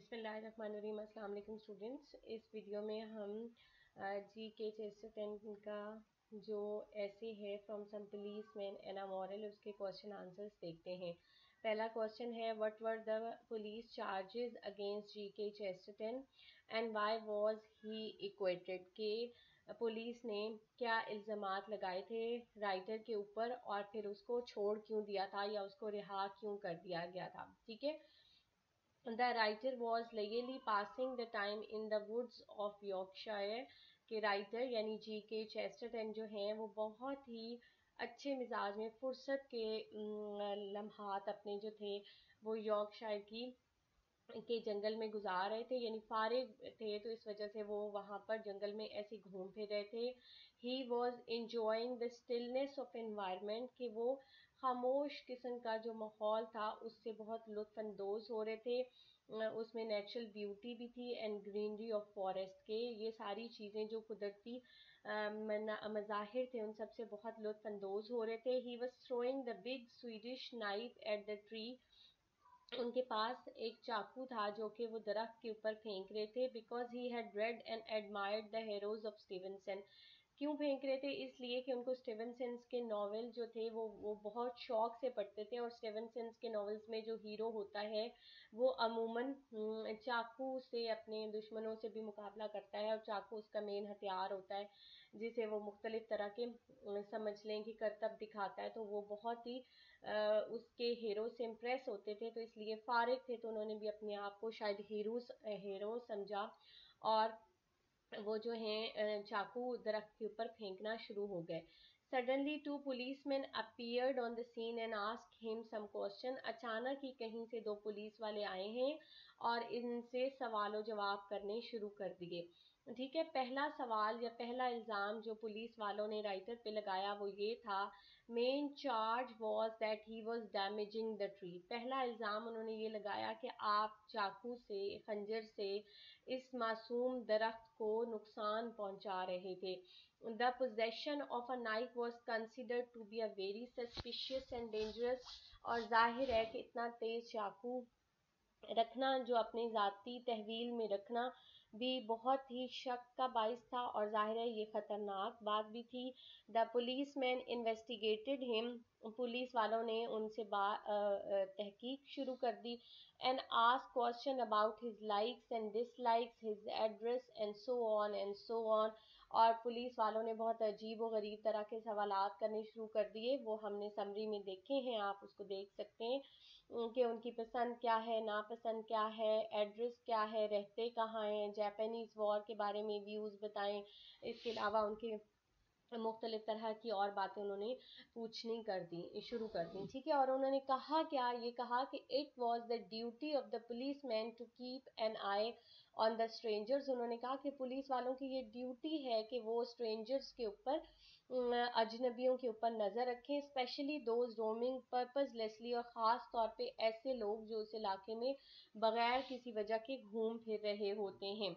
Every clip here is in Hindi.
अस्सलाम स्टूडेंट्स। इस वीडियो में हम जी के चेस्ट टेन का जो ऐसे है from some policeman and moral उसके क्वेश्चन आंसर्स देखते हैं। पहला क्वेश्चन है what were the police charges against G K Chesterton and why was he equated के पुलिस ने क्या इल्ज़ाम लगाए थे राइटर के ऊपर? और फिर उसको छोड़ क्यों दिया था या उसको रिहा क्यों कर दिया गया था? ठीक है? The writer was legally passing the time in the woods of Yorkshire के राइटर यानी जी के चेस्टरटन जो हैं वो बहुत ही अच्छे मिजाज में फुर्सत के लम्हात अपने जो थे, वो यॉर्कशायर की, के जंगल में गुजार रहे थे। यानी फारिग थे तो इस वजह से वो वहाँ पर जंगल में ऐसे घूम फिर रहे थे। He was enjoying the stillness of environment कि वो खामोश किस्म का जो माहौल था, उससे बहुत लुत्फानंदोज हो रहे थे। उसमें नेचुरल ब्यूटी भी थी एंड ग्रीनरी ऑफ़ फॉरेस्ट के। ये सारी चीज़ें जो कुदरती मज़ाहिर थे, उन सबसे बहुत लुत्फानंदोज हो रहे थे। He was throwing the big Swedish knife at the tree उनके पास एक चाकू था जो कि वो दरख्त के ऊपर फेंक रहे थे because he had read and admired the heroes of Stevenson क्यों फेंक रहे थे? इसलिए कि उनको स्टीवनसेंस के नावल जो थे, वो वो बहुत शौक से पढ़ते थे और स्टीवनसेंस के नावल्स में जो हीरो होता है, वो अमूमन चाकू से अपने दुश्मनों से भी मुकाबला करता है और चाकू उसका मेन हथियार होता है, जिसे वो मुख्तलिफ़ तरह के समझ लें कि करतब दिखाता है। तो वो बहुत ही उसके हीरो से इम्प्रेस होते थे तो इसलिए फारिग थे तो उन्होंने भी अपने आप को शायद हीरो हीरो समझा। और वो जो हैं चाकू दरख्त के ऊपर फेंकना शुरू हो गए। Suddenly two policeman appeared on the scene and ask him some question अचानक ही कहीं से दो पुलिस वाले आए हैं। और इनसे सवाल जवाब करने शुरू कर दिए। ठीक है, पहला सवाल या पहला इल्ज़ाम जो पुलिस वालों ने राइटर पे लगाया वो ये था main charge was that he was damaging the tree पहला इल्ज़ाम उन्होंने ये लगाया कि आप चाकू से, खंजर से इस मासूम दरख्त को नुकसान पहुँचा रहे थे। The possession of a knife was considered to be a very suspicious and dangerous और ज़ाहिर है कि इतना तेज चाकू रखना, जो अपनी ज़ाती तहवील में रखना, भी बहुत ही शक का बायस था और ज़ाहिर है ये ख़तरनाक बात भी थी। The policeman investigated him, police वालों ने उनसे तहकीक शुरू कर दी and ask question about his likes and dislikes, his address and so on and so on. और पुलिस वालों ने बहुत अजीब व गरीब तरह के सवाल करने शुरू कर दिए। वो हमने समरी में देखे हैं, आप उसको देख सकते हैं। कि उनकी पसंद क्या है, नापसंद क्या है एड्रेस क्या है, रहते कहाँ हैं जापानीज़ वॉर के बारे में व्यूज़ बताएँ। इसके अलावा उनके मुख्तलिफ़ तरह की और बातें उन्होंने पूछनी कर दी, शुरू कर दी, ठीक है? और उन्होंने कहा क्या? ये कहा कि it was the duty of the policeman to keep an eye on the strangers उन्होंने कहा कि पुलिस वालों की ये ड्यूटी है कि वो स्ट्रेंजर्स के ऊपर अजनबियों के ऊपर नज़र रखें स्पेशली दोज रोमिंग पर्पजलेसली और ख़ास तौर पे ऐसे लोग जो उस इलाके में बगैर किसी वजह के घूम फिर रहे होते हैं।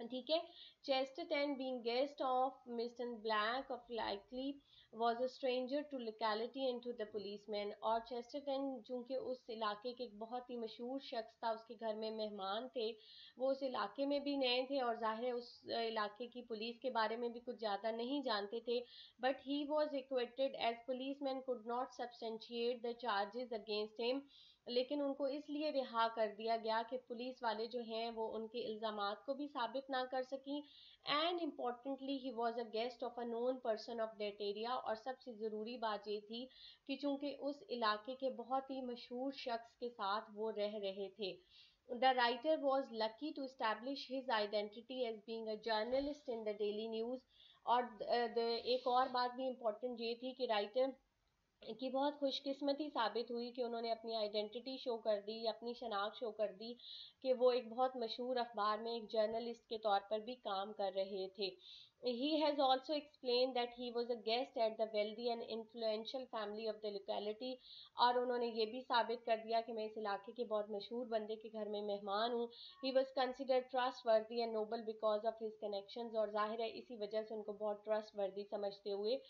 ठीक है? Being guest of Mister Black of likely was a stranger to locality and to the policeman और चेस्टरटन चूँकि उस इलाके के एक बहुत ही मशहूर शख्स था, उसके घर में मेहमान थे, वो उस इलाके में भी नए थे और ज़ाहिर उस इलाके की पुलिस के बारे में भी कुछ ज़्यादा नहीं जानते थे। But he was equated as policeman could not substantiate the charges against him लेकिन उनको इसलिए रिहा कर दिया गया कि पुलिस वाले जो हैं, वो उनके इल्ज़ाम को भी साबित ना कर सकें। And importantly he was a guest of a known person of that area और सबसे ज़रूरी बात ये थी कि चूँकि उस इलाके के बहुत ही मशहूर शख्स के साथ वो रह रहे थे। The writer was lucky to establish his identity as being a journalist in the Daily News और एक और बात भी इम्पोर्टेंट ये थी कि राइटर की बहुत खुशकिस्मती साबित हुई कि उन्होंने अपनी आइडेंटिटी शो कर दी, अपनी शनाख्त शो कर दी कि वो एक बहुत मशहूर अखबार में एक जर्नलिस्ट के तौर पर भी काम कर रहे थे। He has also explain that he was a guest at the wealthy and influential family of the locality और उन्होंने ये भी साबित कर दिया कि मैं इस इलाके के बहुत मशहूर बंदे के घर में मेहमान हूँ। He was consider trustworthy and noble because of his connection और ज़ाहिर है इसी वजह से उनको बहुत ट्रस्ट वर्दी समझते हुए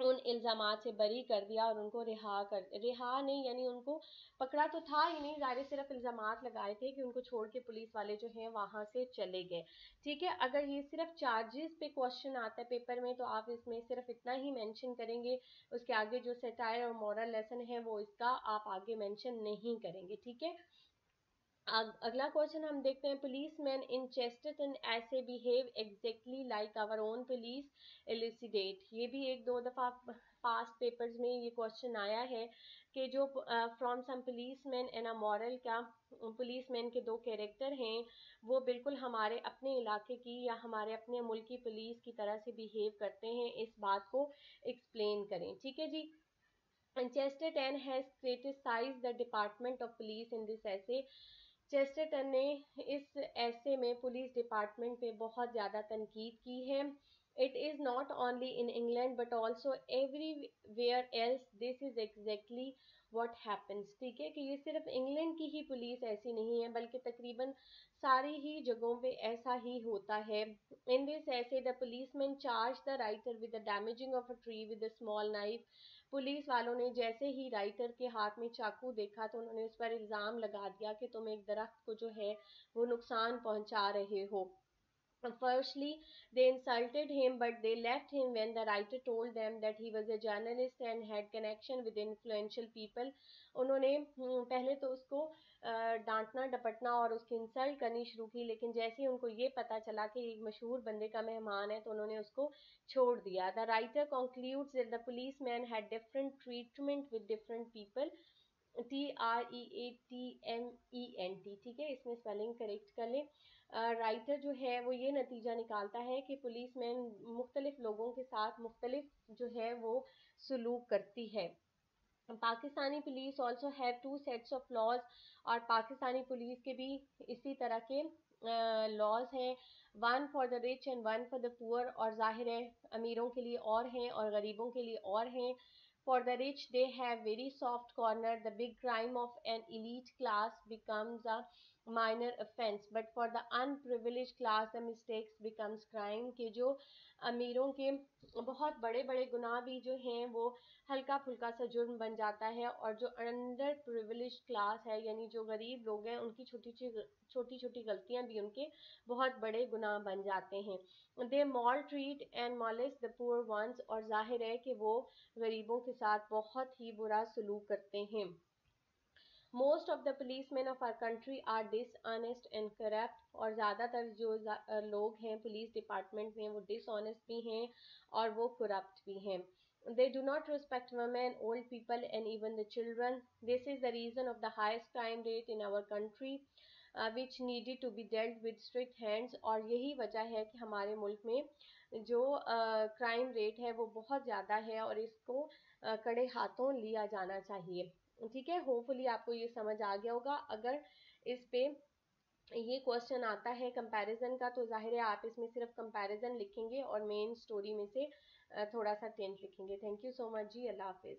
उन इल्ज़ाम से बरी कर दिया और उनको रिहा कर रिहा नहीं, यानी उनको पकड़ा तो था ही नहीं। ज़ाहिर सिर्फ़ इल्ज़ाम लगाए थे कि उनको छोड़ के पुलिस वाले जो हैं वहाँ से चले गए। ठीक है, अगर ये सिर्फ़ चार्जेस पे क्वेश्चन आता है पेपर में तो आप इसमें सिर्फ़ इतना ही मेंशन करेंगे। उसके आगे जो सेटायर और मॉरल लेसन है, वो इसका आप आगे मेंशन नहीं करेंगे। ठीक है? अगला क्वेश्चन हम देखते हैं police man in Chesterton essay behave exactly like our own police elucidate ये भी एक दो दफ़ा पास्ट पेपर्स में ये क्वेश्चन आया है कि जो from some policeman and a moral का पुलिस मैन के दो कैरेक्टर हैं, वो बिल्कुल हमारे अपने इलाके की या हमारे अपने मुल्क की पुलिस की तरह से बिहेव करते हैं, इस बात को एक्सप्लेन करें। ठीक है जी? Chesterton has criticized the Department of Police in this essay. Chesterton ने इस ऐसे में पुलिस डिपार्टमेंट पे बहुत ज़्यादा तनकीद की है। It is not only in England but also everywhere else this is exactly what happens ठीक है? कि ये सिर्फ़ इंग्लैंड की ही पुलिस ऐसी नहीं है, बल्कि तकरीबन सारी ही जगहों पे ऐसा ही होता है। In this essay the policeman charge the writer with the damaging of a tree with a small knife police वालों ने जैसे ही राइटर के हाथ में चाकू देखा तो उन्होंने उस पर इल्ज़ाम लगा दिया कि तुम एक दरख्त को जो है वो नुकसान पहुँचा रहे हो। Firstly, they insulted him, but they left him when the writer told them that he was a journalist and had connection with influential people. उन्होंने पहले तो उसको डांटना डपटना और उसकी इंसल्ट करनी शुरू की लेकिन जैसे ही उनको ये पता चला कि एक मशहूर बंदे का मेहमान है तो उन्होंने उसको छोड़ दिया। The writer concludes that the policeman had different treatment with different people T R E A T M E N T ठीक है? इसमें स्पेलिंग करेक्ट कर लें। राइटर जो है, वो ये नतीजा निकालता है कि पुलिस मैन मुख्तलिफ़ लोगों के साथ मुख्तलिफ़ जो है, वो सलूक करती है। Pakistani police also have two sets of laws और पाकिस्तानी पुलिस के भी इसी तरह के लॉज हैं। One for the rich and one for the poor और ज़ाहिर है, अमीरों के लिए और हैं और गरीबों के लिए और हैं। For the rich they have very soft corner. The big crime of an elite class becomes a minor offense. But for the unprivileged class the mistakes becomes crime. के जो अमीरों के बहुत बड़े बड़े गुनाह भी जो हैं, वो हल्का फुल्का सा जुर्म बन जाता है और जो अंडर प्रिविलेज क्लास है, यानी जो गरीब लोग हैं, उनकी छोटी छोटी छोटी गलतियाँ भी उनके बहुत बड़े गुनाह बन जाते हैं they maltreat and malice the poor ones और ज़ाहिर है कि वो गरीबों के साथ बहुत ही बुरा सलूक करते हैं most of the policeman of our country are dishonest and corrupt और ज़्यादातर जो लोग हैं पुलिस डिपार्टमेंट में वो डिसऑनेस्ट भी हैं और वो करप्ट भी हैं They do not respect women, old people, and even the children. This is the reason of the highest crime rate in our country, uh, which needed to be dealt with strict hands. और यही वजह है कि हमारे मुल्क में जो क्राइम uh, रेट है वो बहुत ज़्यादा है और इसको uh, कड़े हाथों लिया जाना चाहिए ठीक है? होपफुली आपको ये समझ आ गया होगा। अगर इस पे ये क्वेश्चन आता है कंपैरिजन का तो ज़ाहिर है आप इसमें सिर्फ़ कंपैरिजन लिखेंगे और मेन स्टोरी में से थोड़ा सा टेंट लिखेंगे। Thank you so much ji. अल्लाह हाफिज़।